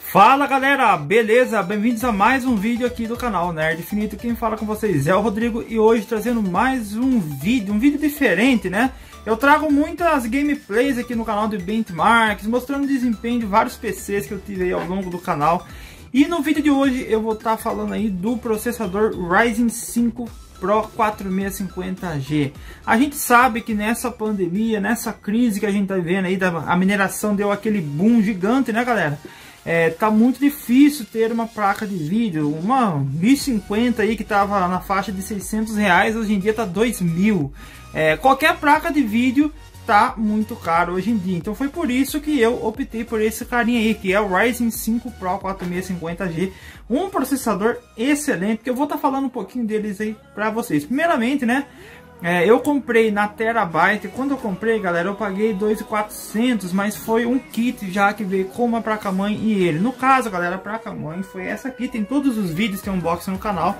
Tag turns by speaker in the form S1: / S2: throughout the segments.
S1: Fala galera, beleza? Bem-vindos a mais um vídeo aqui do canal Nerd Infinito. Quem fala com vocês é o Rodrigo e hoje trazendo mais um vídeo, um vídeo diferente, né? Eu trago muitas gameplays aqui no canal de Benchmarks, mostrando o desempenho de vários PCs que eu tive aí ao longo do canal. E no vídeo de hoje eu vou estar tá falando aí do processador Ryzen 5 Pro 4650G. A gente sabe que nessa pandemia, nessa crise que a gente tá vendo aí, a mineração deu aquele boom gigante, né galera? É, tá muito difícil ter uma placa de vídeo, uma 1050 aí que tava na faixa de 600 reais, hoje em dia tá 2 mil. É, qualquer placa de vídeo tá muito caro hoje em dia, então foi por isso que eu optei por esse carinha aí, que é o Ryzen 5 Pro 4650G, um processador excelente, que eu vou estar tá falando um pouquinho deles aí para vocês. Primeiramente, né, é, eu comprei na Terabyte, quando eu comprei, galera, eu paguei 2.400, mas foi um kit já que veio com uma placa-mãe e ele. No caso, galera, a placa-mãe foi essa aqui, tem todos os vídeos, tem um unboxing no canal,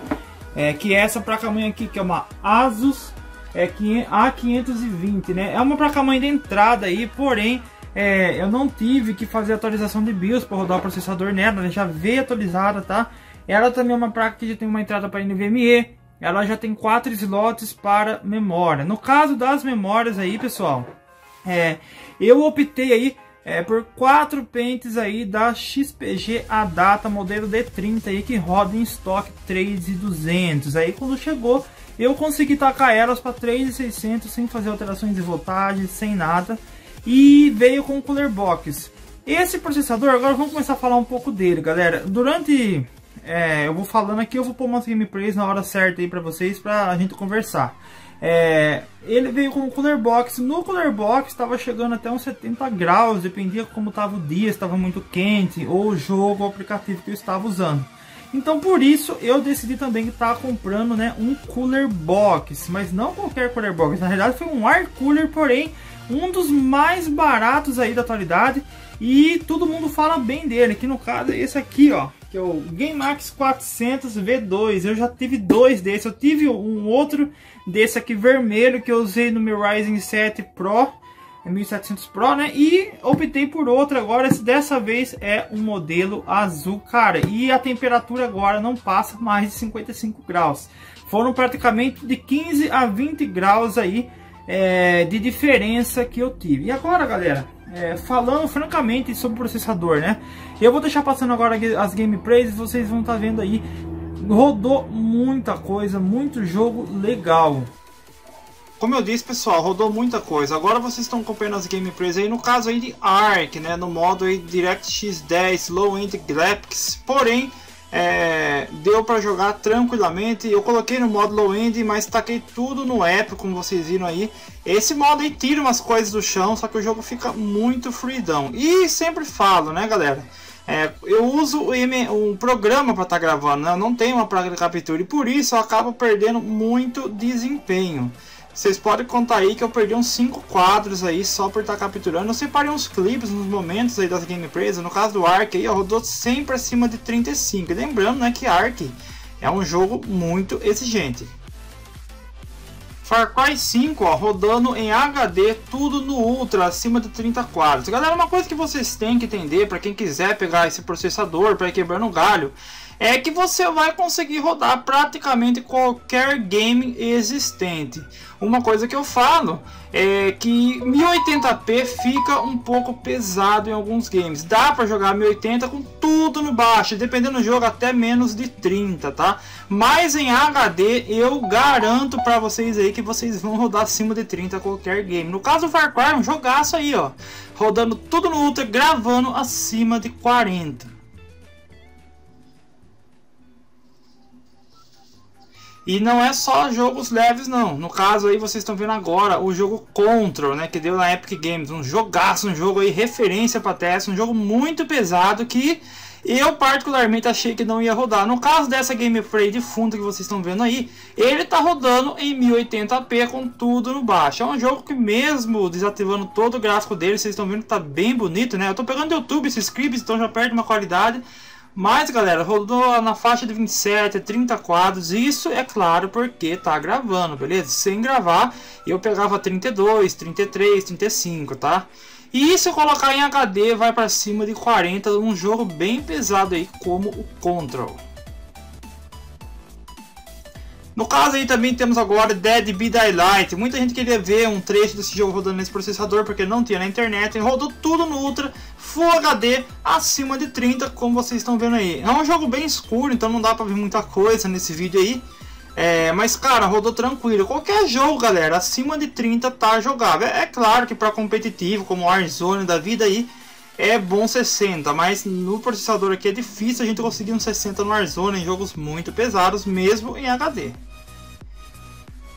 S1: é, que é essa placa-mãe aqui, que é uma Asus é, A520, né? É uma placa-mãe de entrada aí, porém, é, eu não tive que fazer atualização de BIOS para rodar o processador nela, ela já veio atualizada, tá? Ela também é uma placa que já tem uma entrada para NVMe, ela já tem quatro slots para memória. No caso das memórias aí, pessoal, é, eu optei aí é, por quatro pentes aí da XPG Adata modelo D30 aí que roda em estoque 3200. Aí quando chegou, eu consegui tacar elas para 3600 sem fazer alterações de voltagem, sem nada. E veio com o Cooler Box. Esse processador, agora vamos começar a falar um pouco dele, galera. Durante é, eu vou falando aqui, eu vou pôr umas gameplays na hora certa aí pra vocês, pra gente conversar. É, ele veio com o Cooler Box, no Cooler Box estava chegando até uns 70 graus, dependia como estava o dia, estava muito quente, ou o jogo, o aplicativo que eu estava usando. Então por isso eu decidi também estar tá comprando né, um Cooler Box, mas não qualquer Cooler Box, na realidade foi um Air Cooler, porém um dos mais baratos aí da atualidade e todo mundo fala bem dele, que no caso é esse aqui ó, que é o GameMax 400 V2. Eu já tive dois desses. Eu tive um outro desse aqui vermelho que eu usei no meu Ryzen 7 Pro, 1700 Pro, né? E optei por outro agora. Esse dessa vez é um modelo azul, cara. E a temperatura agora não passa mais de 55 graus. Foram praticamente de 15 a 20 graus aí é, de diferença que eu tive. E agora, galera, é, falando francamente sobre o processador, né? Eu vou deixar passando agora as gameplays, vocês vão estar tá vendo aí. Rodou muita coisa, muito jogo legal. Como eu disse, pessoal, rodou muita coisa. Agora vocês estão acompanhando as gameplays aí, no caso aí de ARC, né? No modo aí DirectX 10 Low End Graphics. Porém, é, deu para jogar tranquilamente. Eu coloquei no modo low end, mas taquei tudo no app, como vocês viram aí. Esse modo aí tira umas coisas do chão, só que o jogo fica muito fluidão. E sempre falo, né, galera? É, eu uso um programa para estar tá gravando, né? eu não tenho uma placa de captura e por isso eu acabo perdendo muito desempenho. Vocês podem contar aí que eu perdi uns 5 quadros aí só por estar tá capturando. Eu separei uns clipes nos momentos aí das gameplays. No caso do Ark aí, ó, rodou sempre acima de 35. lembrando, né, que Ark é um jogo muito exigente. Far Cry 5, ó, rodando em HD, tudo no Ultra, acima de 30 quadros. Galera, uma coisa que vocês têm que entender, para quem quiser pegar esse processador para ir quebrando galho, é que você vai conseguir rodar praticamente qualquer game existente. Uma coisa que eu falo é que 1080p fica um pouco pesado em alguns games. Dá para jogar 1080 com tudo no baixo, dependendo do jogo até menos de 30, tá? Mas em HD eu garanto para vocês aí que vocês vão rodar acima de 30 qualquer game. No caso do Far Cry, um jogaço aí, ó, rodando tudo no Ultra, gravando acima de 40. E não é só jogos leves não. No caso aí vocês estão vendo agora o jogo Control, né, que deu na Epic Games, um jogaço, um jogo aí referência para teste, um jogo muito pesado que eu particularmente achei que não ia rodar. No caso dessa gameplay de fundo que vocês estão vendo aí, ele está rodando em 1080p com tudo no baixo. É um jogo que mesmo desativando todo o gráfico dele, vocês estão vendo que tá bem bonito, né? Eu tô pegando do YouTube esses clipes, então já perde uma qualidade. Mas, galera, rodou na faixa de 27 a 30 quadros. Isso é claro porque tá gravando, beleza? Sem gravar, eu pegava 32, 33, 35, tá? E se colocar em HD vai para cima de 40, um jogo bem pesado aí como o Control. No caso aí também temos agora Dead by Daylight. Muita gente queria ver um trecho desse jogo rodando nesse processador porque não tinha na internet. E rodou tudo no Ultra Full HD acima de 30, como vocês estão vendo aí. É um jogo bem escuro, então não dá para ver muita coisa nesse vídeo aí. É, mas cara, rodou tranquilo. Qualquer jogo, galera, acima de 30 tá jogável. É, é claro que para competitivo, como Warzone da vida aí, é bom 60, mas no processador aqui é difícil a gente conseguir um 60 no Warzone em jogos muito pesados, mesmo em HD.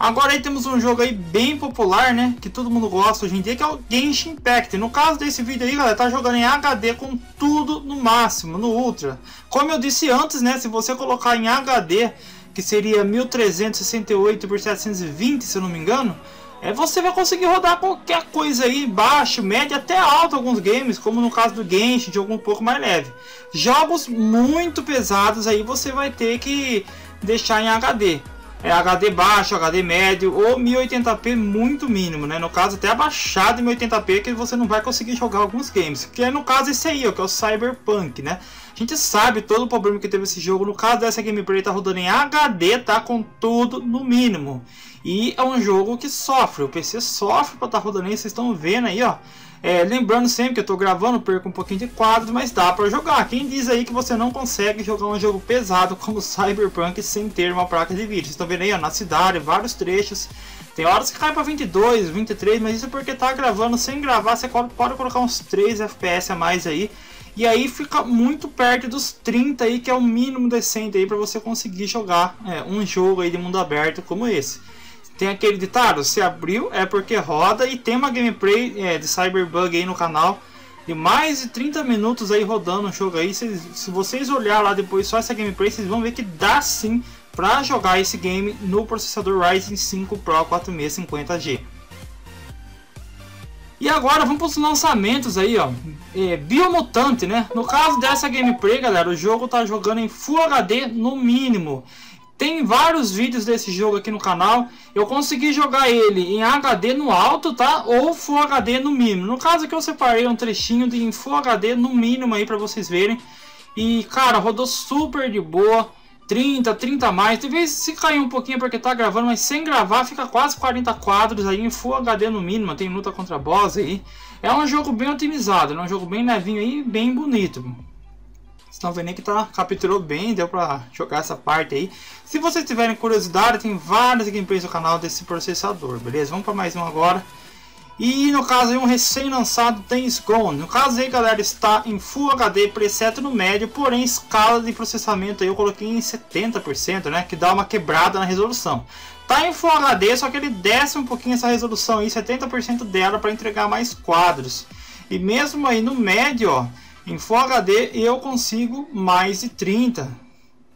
S1: Agora aí temos um jogo aí bem popular, né, que todo mundo gosta hoje em dia, que é o Genshin Impact. No caso desse vídeo aí, galera, tá jogando em HD com tudo no máximo, no Ultra. Como eu disse antes, né, se você colocar em HD, que seria 1368 por 720, se eu não me engano, é, você vai conseguir rodar qualquer coisa aí, baixo, médio, até alto alguns games, como no caso do Genshin, de algum pouco mais leve. Jogos muito pesados aí você vai ter que deixar em HD. É HD baixo, HD médio ou 1080p muito mínimo, né? No caso até abaixado em 1080p que você não vai conseguir jogar alguns games. Que é no caso esse aí, ó, que é o Cyberpunk, né? A gente sabe todo o problema que teve esse jogo. No caso dessa gameplay tá rodando em HD, tá com tudo no mínimo. E é um jogo que sofre, o PC sofre para estar tá rodando aí, vocês estão vendo aí, ó. É, lembrando sempre que eu estou gravando, perco um pouquinho de quadros, mas dá para jogar. Quem diz aí que você não consegue jogar um jogo pesado como Cyberpunk sem ter uma placa de vídeo? Vocês estão vendo aí, ó, na cidade, vários trechos. Tem horas que cai para 22, 23, mas isso é porque tá gravando. Sem gravar, você pode colocar uns 3 FPS a mais aí. E aí fica muito perto dos 30 aí, que é o mínimo decente aí para você conseguir jogar é, um jogo aí de mundo aberto como esse. Tem aquele ditado, se abriu é porque roda e tem uma gameplay é, de Cyberbug aí no canal de mais de 30 minutos aí rodando o jogo aí. Se, se vocês olhar lá depois só essa gameplay, vocês vão ver que dá sim para jogar esse game no processador Ryzen 5 Pro 4650G. E agora vamos para os lançamentos aí, ó. É, Biomutante, né? No caso dessa gameplay, galera, o jogo tá jogando em Full HD no mínimo. Tem vários vídeos desse jogo aqui no canal. Eu consegui jogar ele em HD no alto, tá? Ou Full HD no mínimo. No caso aqui eu separei um trechinho de Full HD no mínimo aí para vocês verem. E cara, rodou super de boa. 30, 30 a mais. Talvez se cair um pouquinho porque tá gravando, mas sem gravar fica quase 40 quadros aí em Full HD no mínimo. Tem luta contra boss aí. É um jogo bem otimizado, é um jogo bem levinho aí, bem bonito estão vendo que tá, capturou bem, deu pra jogar essa parte aí. Se vocês tiverem curiosidade, tem várias gameplays no canal desse processador, beleza? Vamos para mais um agora. E no caso aí um recém-lançado Days Gone. No caso aí galera está em Full HD, preset no médio, porém escala de processamento aí eu coloquei em 70%, né? Que dá uma quebrada na resolução. Tá em Full HD, só que ele desce um pouquinho essa resolução aí, 70% dela para entregar mais quadros. E mesmo aí no médio, ó, em Full HD eu consigo mais de 30.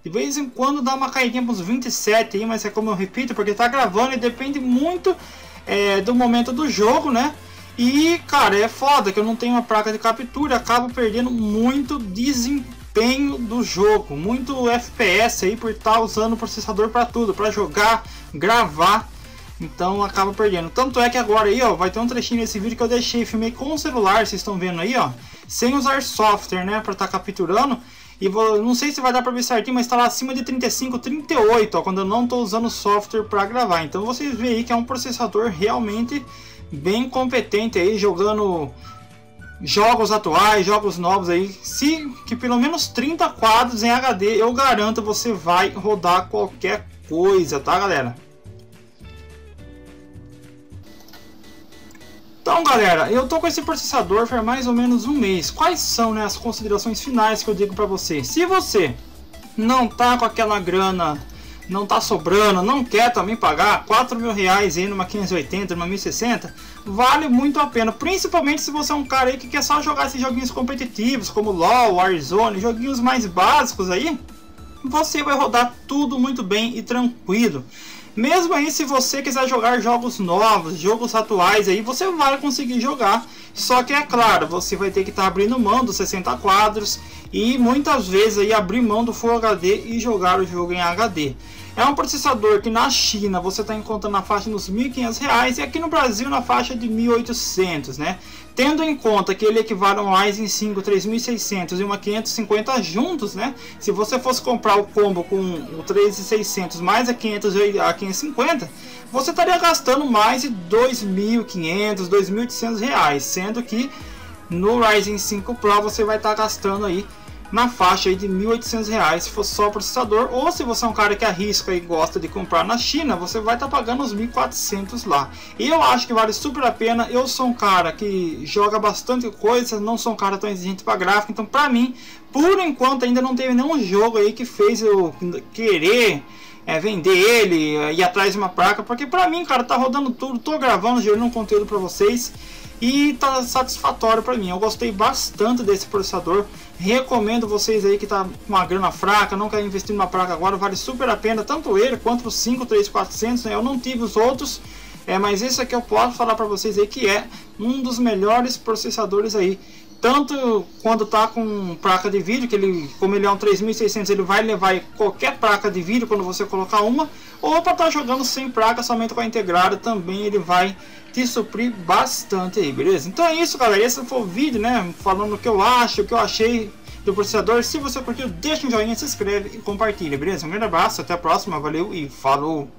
S1: De vez em quando dá uma caidinha para uns 27 aí, mas é como eu repito, porque está gravando e depende muito é, do momento do jogo, né? E, cara, é foda que eu não tenho uma placa de captura, acabo perdendo muito desempenho do jogo, muito FPS aí por estar tá usando o processador para tudo, para jogar, gravar então acaba perdendo. Tanto é que agora aí, ó, vai ter um trechinho nesse vídeo que eu deixei, filmei com o celular, vocês estão vendo aí, ó, sem usar software, né, para estar tá capturando. E vou, não sei se vai dar para ver certinho, mas está lá acima de 35, 38, ó, quando eu não estou usando software para gravar. Então vocês veem aí que é um processador realmente bem competente aí, jogando jogos atuais, jogos novos aí. Se que pelo menos 30 quadros em HD, eu garanto você vai rodar qualquer coisa, tá, galera? Então galera, eu tô com esse processador faz mais ou menos um mês. Quais são né, as considerações finais que eu digo para você? Se você não tá com aquela grana, não tá sobrando, não quer também pagar 4 mil reais aí numa 580, numa 1060, vale muito a pena. Principalmente se você é um cara aí que quer só jogar esses joguinhos competitivos como LoL, Warzone, joguinhos mais básicos aí, você vai rodar tudo muito bem e tranquilo. Mesmo aí, se você quiser jogar jogos novos, jogos atuais aí, você vai conseguir jogar. Só que é claro, você vai ter que estar tá abrindo mão dos 60 quadros e muitas vezes aí abrir mão do Full HD e jogar o jogo em HD. É um processador que na China você está encontrando na faixa dos R$ 1.500 e aqui no Brasil na faixa de R$ 1.800, né? Tendo em conta que ele equivale a um Ryzen 5 3600 e uma 550 juntos, né? Se você fosse comprar o combo com o 3600 mais a 500 e a 550, você estaria gastando mais de 2.500, 2.800 reais, sendo que no Ryzen 5 Pro você vai estar gastando aí na faixa de R$ 1.800 se for só processador, ou se você é um cara que arrisca e gosta de comprar na China, você vai estar tá pagando os 1.400 lá. E eu acho que vale super a pena. Eu sou um cara que joga bastante coisa, não sou um cara tão exigente para gráfico, então para mim, por enquanto ainda não teve nenhum jogo aí que fez eu querer é, vender ele, ir atrás de uma placa, porque pra mim, cara, tá rodando tudo, tô gravando, gerando um conteúdo pra vocês e tá satisfatório para mim. Eu gostei bastante desse processador. Recomendo vocês aí que tá com uma grana fraca, não quer investir numa placa agora, vale super a pena, tanto ele quanto o 53400, né? Eu não tive os outros, é, mas esse aqui eu posso falar para vocês aí que é um dos melhores processadores aí. Tanto quando tá com placa de vídeo, que ele, como ele é um 3600, ele vai levar qualquer placa de vídeo quando você colocar uma, ou para estar tá jogando sem placa, somente com a integrada, também ele vai te suprir bastante aí, beleza? Então é isso, galera. Esse foi o vídeo, né? Falando o que eu acho, o que eu achei do processador. Se você curtiu, deixa um joinha, se inscreve e compartilha, beleza? Um grande abraço, até a próxima, valeu e falou!